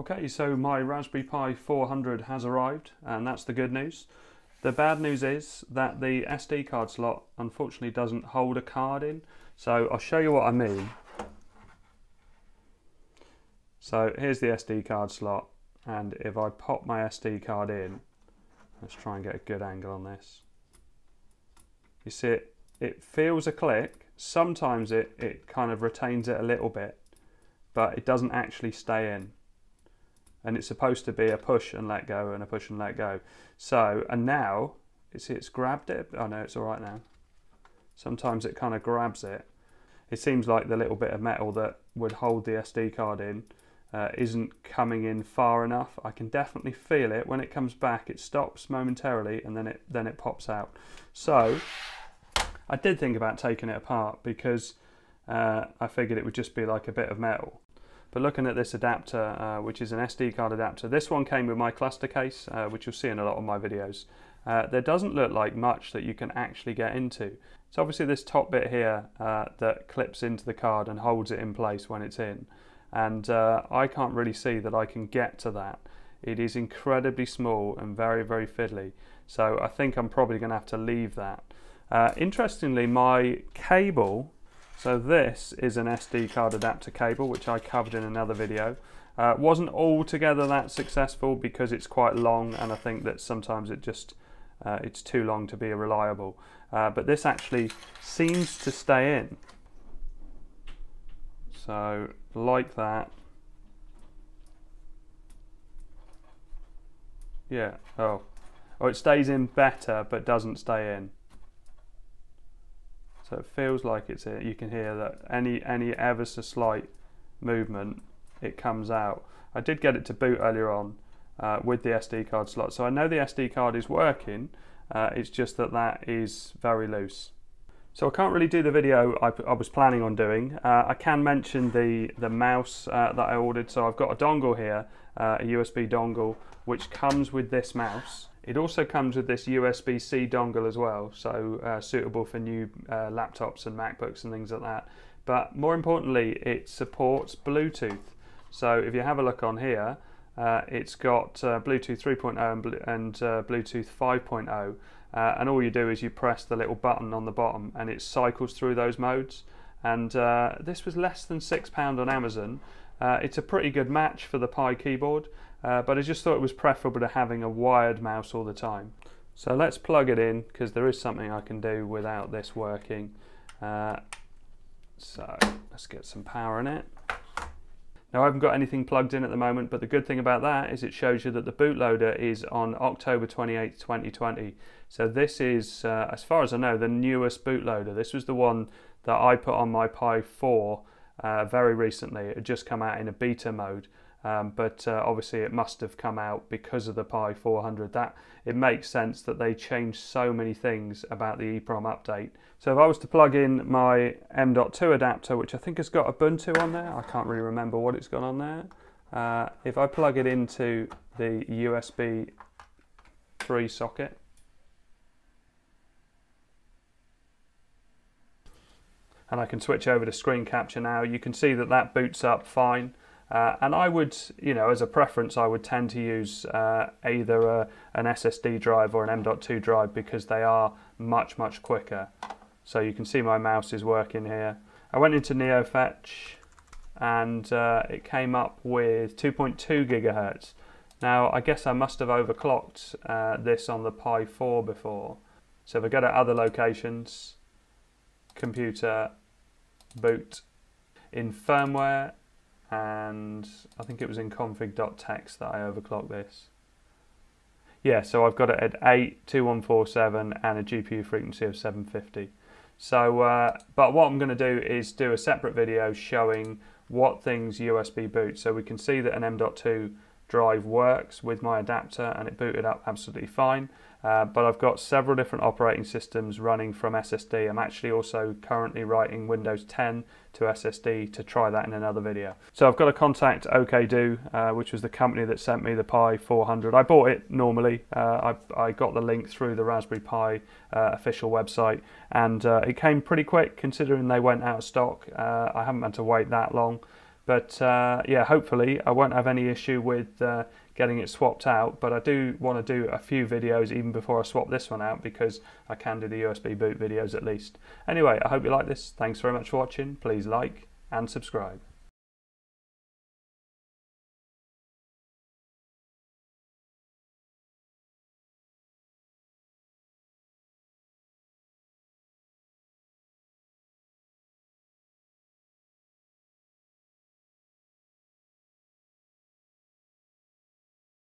Okay, so my Raspberry Pi 400 has arrived, and that's the good news. The bad news is that the SD card slot unfortunately doesn't hold a card in. So I'll show you what I mean. So here's the SD card slot, and if I pop my SD card in, let's try and get a good angle on this. You see it, it feels a click. Sometimes it, it kind of retains it a little bit, but it doesn't actually stay in and it's supposed to be a push and let go and a push and let go. So, and now, it's, it's grabbed it. Oh no, it's all right now. Sometimes it kind of grabs it. It seems like the little bit of metal that would hold the SD card in uh, isn't coming in far enough. I can definitely feel it. When it comes back, it stops momentarily and then it, then it pops out. So, I did think about taking it apart because uh, I figured it would just be like a bit of metal. But looking at this adapter, uh, which is an SD card adapter, this one came with my cluster case, uh, which you'll see in a lot of my videos. Uh, there doesn't look like much that you can actually get into. So obviously this top bit here uh, that clips into the card and holds it in place when it's in. And uh, I can't really see that I can get to that. It is incredibly small and very, very fiddly. So I think I'm probably going to have to leave that. Uh, interestingly, my cable so this is an SD card adapter cable, which I covered in another video. Uh, wasn't altogether that successful because it's quite long and I think that sometimes it just uh, it's too long to be reliable. Uh, but this actually seems to stay in. So like that. Yeah, oh. Oh, it stays in better but doesn't stay in. So it feels like it's it. You can hear that any any ever so slight movement, it comes out. I did get it to boot earlier on uh, with the SD card slot, so I know the SD card is working. Uh, it's just that that is very loose. So I can't really do the video I, I was planning on doing. Uh, I can mention the, the mouse uh, that I ordered. So I've got a dongle here, uh, a USB dongle, which comes with this mouse. It also comes with this USB-C dongle as well, so uh, suitable for new uh, laptops and MacBooks and things like that. But more importantly, it supports Bluetooth. So if you have a look on here, uh, it's got uh, Bluetooth 3.0 and, and uh, Bluetooth 5.0. Uh, and all you do is you press the little button on the bottom and it cycles through those modes. And this was less than £6 on Amazon. it's a pretty good match for the Pi keyboard. Uh, but I just thought it was preferable to having a wired mouse all the time. So let's plug it in because there is something I can do without this working. Uh, so let's get some power in it. Now I haven't got anything plugged in at the moment, but the good thing about that is it shows you that the bootloader is on October 28, 2020. So this is, uh, as far as I know, the newest bootloader. This was the one that I put on my Pi 4 uh, very recently. It had just come out in a beta mode. Um, but uh, obviously it must have come out because of the Pi 400. That it makes sense that they changed so many things about the EEPROM update. So if I was to plug in my M.2 adapter, which I think has got Ubuntu on there, I can't really remember what it's got on there. Uh, if I plug it into the USB 3 socket, and I can switch over to screen capture now, you can see that that boots up fine. Uh, and I would, you know, as a preference, I would tend to use uh, either a, an SSD drive or an M.2 drive because they are much, much quicker. So you can see my mouse is working here. I went into NeoFetch and uh, it came up with 2.2 gigahertz. Now, I guess I must have overclocked uh, this on the Pi 4 before. So if I go to other locations, computer, boot, in firmware, and I think it was in config.txt that I overclocked this. Yeah, so I've got it at 82147 and a GPU frequency of 750. So, uh, but what I'm going to do is do a separate video showing what things USB boot. So we can see that an M.2 drive works with my adapter and it booted up absolutely fine. Uh, but I've got several different operating systems running from SSD. I'm actually also currently writing Windows 10 to SSD to try that in another video. So I've got to contact OKDo, uh, which was the company that sent me the Pi 400. I bought it normally. Uh, I, I, got the link through the Raspberry Pi uh, official website and uh, it came pretty quick considering they went out of stock. Uh, I haven't had to wait that long. But uh, yeah, hopefully I won't have any issue with uh, getting it swapped out. But I do want to do a few videos even before I swap this one out because I can do the USB boot videos at least. Anyway, I hope you like this. Thanks very much for watching. Please like and subscribe.